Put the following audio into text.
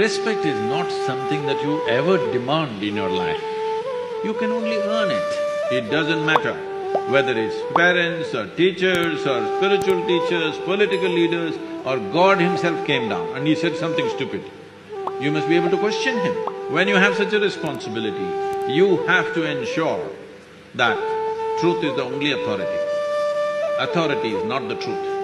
Respect is not something that you ever demand in your life. You can only earn it. It doesn't matter whether it's parents or teachers or spiritual teachers, political leaders or God himself came down and he said something stupid. You must be able to question him. When you have such a responsibility, you have to ensure that truth is the only authority. Authority is not the truth.